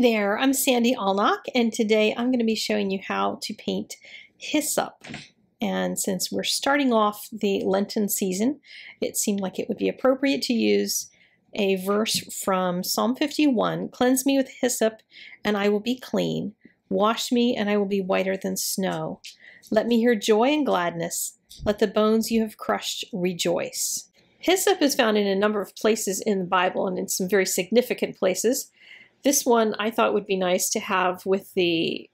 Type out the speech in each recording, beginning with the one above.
There, I'm Sandy Allnock, and today I'm going to be showing you how to paint hyssop. And since we're starting off the Lenten season, it seemed like it would be appropriate to use a verse from Psalm 51, Cleanse me with hyssop, and I will be clean. Wash me, and I will be whiter than snow. Let me hear joy and gladness. Let the bones you have crushed rejoice. Hyssop is found in a number of places in the Bible and in some very significant places. This one I thought would be nice to have with the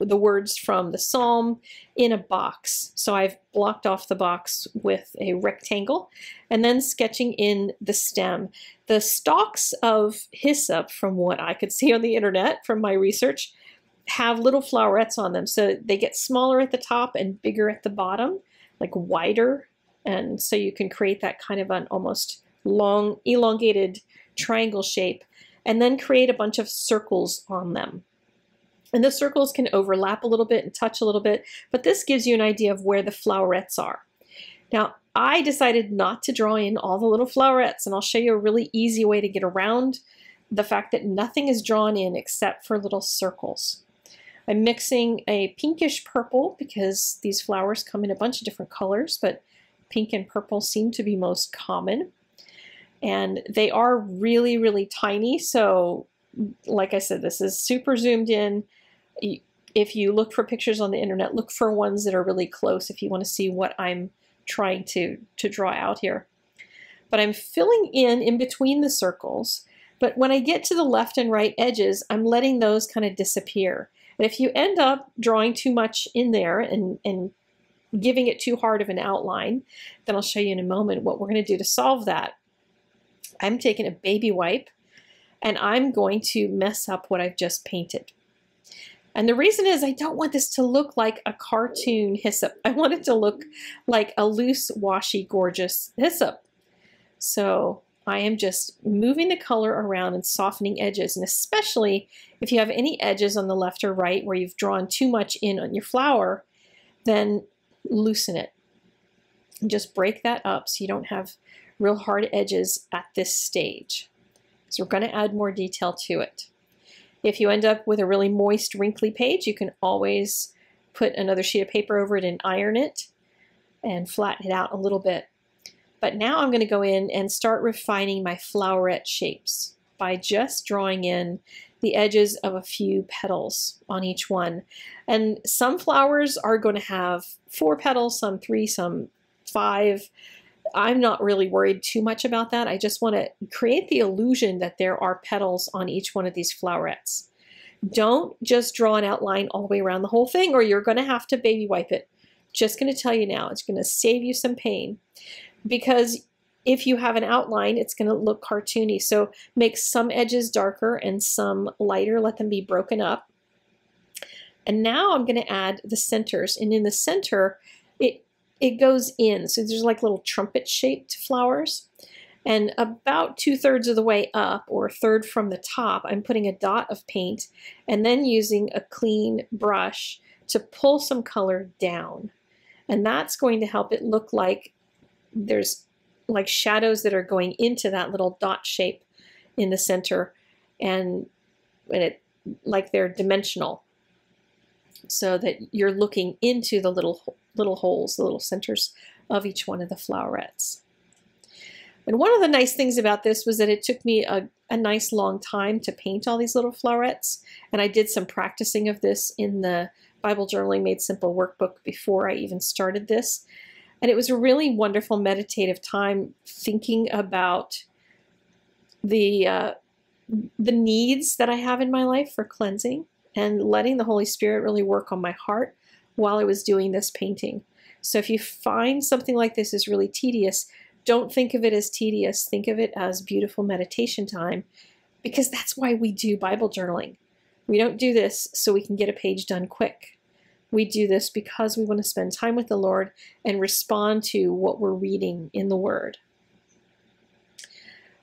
the words from the psalm in a box. So I've blocked off the box with a rectangle and then sketching in the stem. The stalks of hyssop, from what I could see on the internet from my research, have little flowerets on them. So they get smaller at the top and bigger at the bottom, like wider. And so you can create that kind of an almost long, elongated triangle shape and then create a bunch of circles on them. And the circles can overlap a little bit and touch a little bit, but this gives you an idea of where the flowerets are. Now, I decided not to draw in all the little flowerets, and I'll show you a really easy way to get around the fact that nothing is drawn in except for little circles. I'm mixing a pinkish purple because these flowers come in a bunch of different colors, but pink and purple seem to be most common and they are really, really tiny. So like I said, this is super zoomed in. If you look for pictures on the internet, look for ones that are really close if you want to see what I'm trying to, to draw out here. But I'm filling in in between the circles. But when I get to the left and right edges, I'm letting those kind of disappear. And if you end up drawing too much in there and, and giving it too hard of an outline, then I'll show you in a moment what we're going to do to solve that. I'm taking a baby wipe and I'm going to mess up what I've just painted. And the reason is I don't want this to look like a cartoon hyssop. I want it to look like a loose, washy, gorgeous hyssop. So I am just moving the color around and softening edges. And especially if you have any edges on the left or right where you've drawn too much in on your flower, then loosen it. And just break that up so you don't have real hard edges at this stage. So we're going to add more detail to it. If you end up with a really moist, wrinkly page, you can always put another sheet of paper over it and iron it and flatten it out a little bit. But now I'm going to go in and start refining my floweret shapes by just drawing in the edges of a few petals on each one. And some flowers are going to have four petals, some three, some five. I'm not really worried too much about that. I just want to create the illusion that there are petals on each one of these flowerets. Don't just draw an outline all the way around the whole thing or you're going to have to baby wipe it. Just going to tell you now, it's going to save you some pain because if you have an outline, it's going to look cartoony. So make some edges darker and some lighter. Let them be broken up. And now I'm going to add the centers. And in the center, it goes in. So there's like little trumpet shaped flowers. And about two thirds of the way up, or a third from the top, I'm putting a dot of paint and then using a clean brush to pull some color down. And that's going to help it look like there's like shadows that are going into that little dot shape in the center and, and it like they're dimensional so that you're looking into the little little holes, the little centers of each one of the flowerets. And one of the nice things about this was that it took me a, a nice long time to paint all these little flowerets. And I did some practicing of this in the Bible Journaling Made Simple workbook before I even started this. And it was a really wonderful meditative time thinking about the, uh, the needs that I have in my life for cleansing and letting the Holy Spirit really work on my heart while I was doing this painting. So if you find something like this is really tedious, don't think of it as tedious. Think of it as beautiful meditation time because that's why we do Bible journaling. We don't do this so we can get a page done quick. We do this because we want to spend time with the Lord and respond to what we're reading in the Word.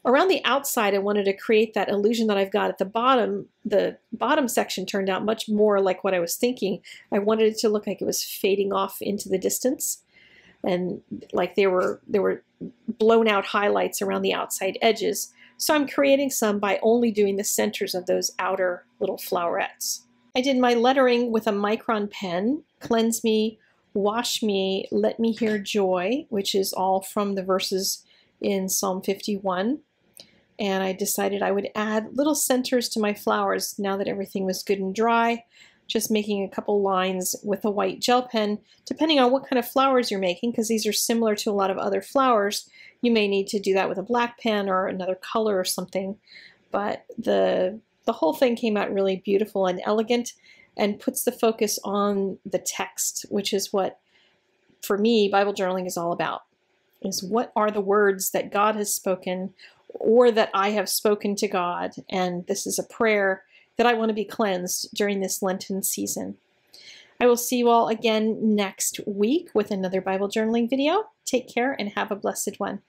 Around the outside, I wanted to create that illusion that I've got at the bottom. The bottom section turned out much more like what I was thinking. I wanted it to look like it was fading off into the distance and like there were there were blown out highlights around the outside edges. So I'm creating some by only doing the centers of those outer little flowerets. I did my lettering with a micron pen, Cleanse Me, Wash Me, Let Me Hear Joy, which is all from the verses in Psalm 51. And I decided I would add little centers to my flowers now that everything was good and dry just making a couple lines with a white gel pen. Depending on what kind of flowers you're making, because these are similar to a lot of other flowers, you may need to do that with a black pen or another color or something. But the, the whole thing came out really beautiful and elegant and puts the focus on the text, which is what, for me, Bible journaling is all about, is what are the words that God has spoken or that I have spoken to God. And this is a prayer that I want to be cleansed during this Lenten season. I will see you all again next week with another Bible journaling video. Take care and have a blessed one.